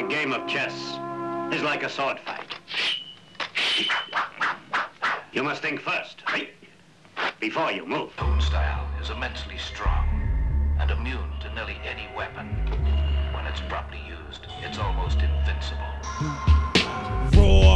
A game of chess is like a sword fight. You must think first. Before you move. Wu style is immensely strong and immune to nearly any weapon. When it's properly used, it's almost invincible.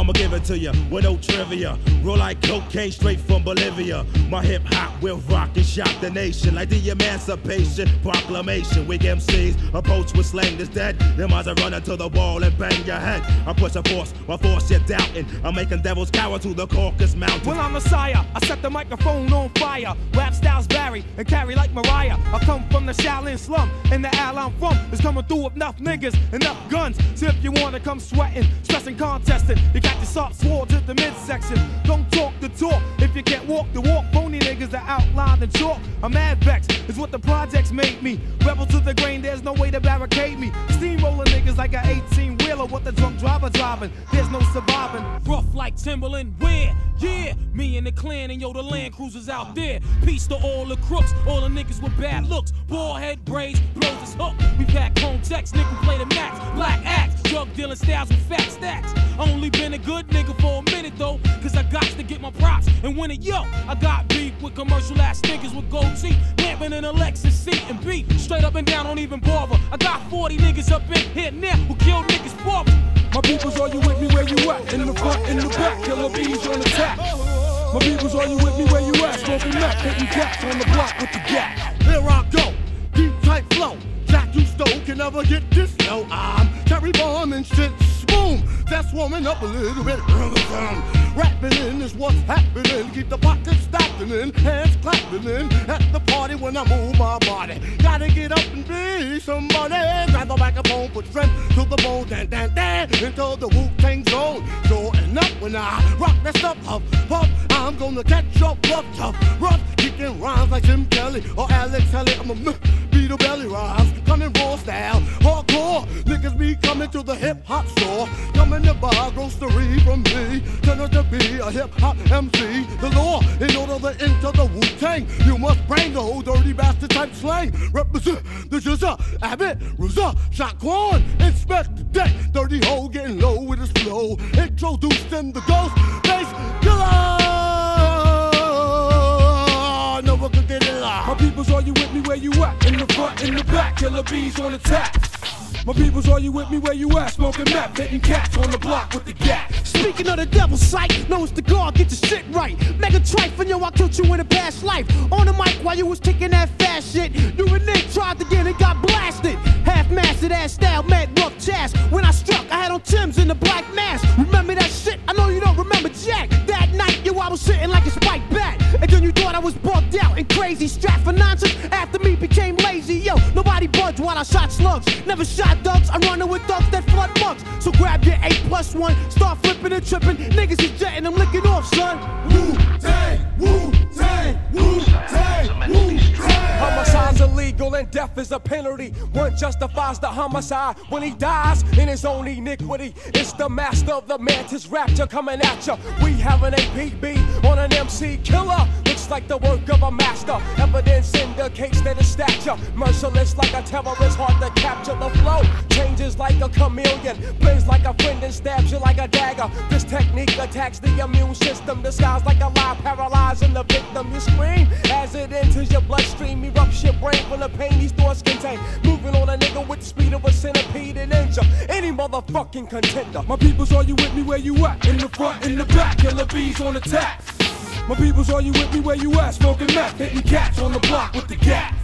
I'ma give it to you with no trivia. Roll like cocaine straight from Bolivia. My hip hop will rock and shock the nation like the Emancipation Proclamation. Weak MCs approach with slang that's dead. Them eyes are running to the wall and bang your head. I'm pushing force, my force you're doubting. I'm making devils cower to the Caucasus Mountains. Well, I'm Messiah. I set the microphone on fire. Rap styles vary and carry like Mariah. I come from the Shaolin slum, and the al I'm from is coming through with enough niggas, and enough guns. So if you wanna come sweating, stressing, contesting, you got your soft sword to the midsection. Don't talk the talk if you can't walk the walk. Phony niggas are outlined and chalk. I'm mad vex is what the projects made me. Rebel to the grain, there's no way to barricade me. Steamroller niggas like a 18 wheeler. What the drunk driver driving, there's no surviving. Timberland, where? Yeah, me and the clan and yo, the land cruisers out there. Peace to all the crooks, all the niggas with bad looks. Ball head braids, blows his hook. We pack home text, nigga play the max. Black axe, drug dealing styles with fat stacks. Only been a good nigga for a minute though, cause I got to get my props and win it. Yo, I got beef with commercial ass niggas with gold teeth, lamping in a Lexus seat and beat. Straight up and down, don't even bother. I got 40 niggas up in here now who kill niggas for me. My peoples, all you at? In the front, in the back, killer bees on attack. My peoples, are you with me where you at? Smoking nut, hitting cats on the block with the gap. Here I go, deep tight flow. Jack you stole can never get this. No, I'm Terry Bomb and shit. Boom, that's warming up a little bit. Rapping in is what's happening. Keep the hands clapping in. At the party when I move my body. Gotta get up and be somebody. Grab the microphone, put strength to the bone. Dan, dan, dan, into the Wu Tang zone. Showing up when I rock that stuff. Huff, puff, I'm gonna catch up rough, tough, rough. Kicking rhymes like Jim Kelly or Alex Kelly. I'm a beat a belly rhymes. Coming raw style, to the hip hop store. Coming to buy grocery from me. Turn out to be a hip hop MC. The law, in order to enter the Wu Tang, you must bring the Ol' Dirty Bastard type slang. Represent the Jizza, Abbott, RZA, Shaquan, Inspectah Deck. Dirty hole getting low with his flow. Introducing the ghost bass killer. No one could get it live. My peoples, are you with me where you at? In the front, in the back, killer bees on attack. My peoples, are you with me where you at? Smoking meth, hitting cats on the block with the gap. Speaking of the devil's sight, know it's the God, get your shit right. Mega trifling, yo, I killed you in a past life. On the mic while you was kicking that fast shit. You and Nick tried to get it, Never shot ducks, I'm running with ducks that flood mugs. So grab your 8 plus 1, start flipping and tripping. Niggas is jetting, I'm licking off, son. Wu Tang, Wu Tang, Wu Tang, Wu Tang. Homicide's illegal and death is a penalty. One justifies the homicide when he dies in his own iniquity. It's the master of the mantis rapture coming at ya. We have an APB on an MC killer. Like the work of a master. Evidence indicates that his stature merciless like a terrorist, hard to capture the flow. Changes like a chameleon, plays like a friend and stabs you like a dagger. This technique attacks the immune system, disguised like a lie, paralyzing the victim. You scream as it enters your bloodstream, erupts your brain from the pain these thoughts contain. Moving on a nigga with the speed of a centipede and injure any motherfucking contender. My peoples, are you with me where you at? In the front, in the back, killer bees on attack. My peoples, are you with me where you at? Smoking meth, hitting cats on the block with the gap.